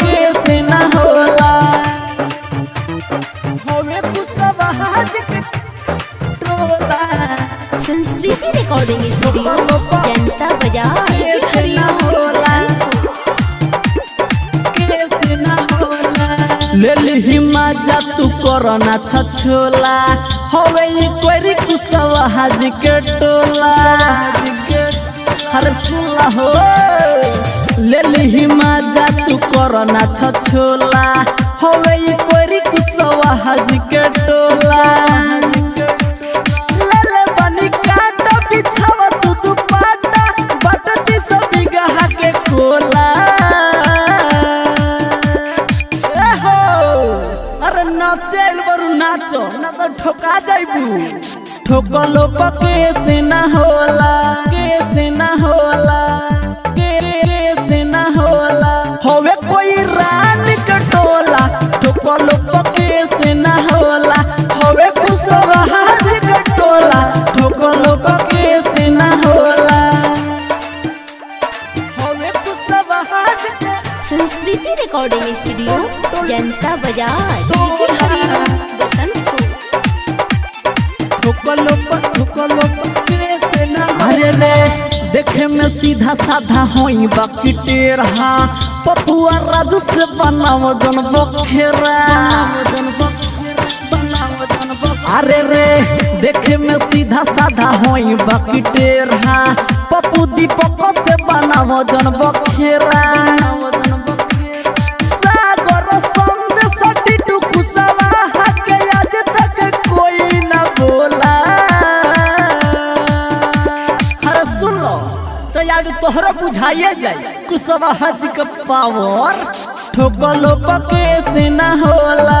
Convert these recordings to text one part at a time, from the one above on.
ठोकलो से ना होला। होवे कुशवाहाज के टोला। संस्कृति रिकॉर्डिंग स्टूडियो जनता बाज़ार कैसे ना होला। कैसे ना होला। ले ली मज़ा तू करना छछोला होवे कोरी कुसवा हाज के टोला। हर सुला हो। ले ली मज़ा तू करना छछोला होवे ई कोरी कुसवा हाज के टोला। लेले बनी काटा बिछावा तू तू पाटा। बटती सब बिगहा के कोला ए हो अरे नाचे बरू नाचो ना तो ठोका जाइबू। ठोकलो पके से ना होला के से ना होला। रिकॉर्डिंग स्टूडियो जनता बाज़ार डीजे हरिओम बसंतपुर। देखे में सीधा साधा होई बाकी टेढ़ा पपुआ राजू से बनाव जन बखेरा। अरे रे देखे में सीधा साधा होई बाकी टेढ़ा पप्पू दीपक से बनाव जन बखेरा। तोहरा बुझाइए जाए। कुशवाहा जी का पावर। ठोकलो पके से ना होला।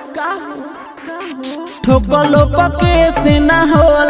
ठोकलो पके से ना होला